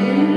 Amen.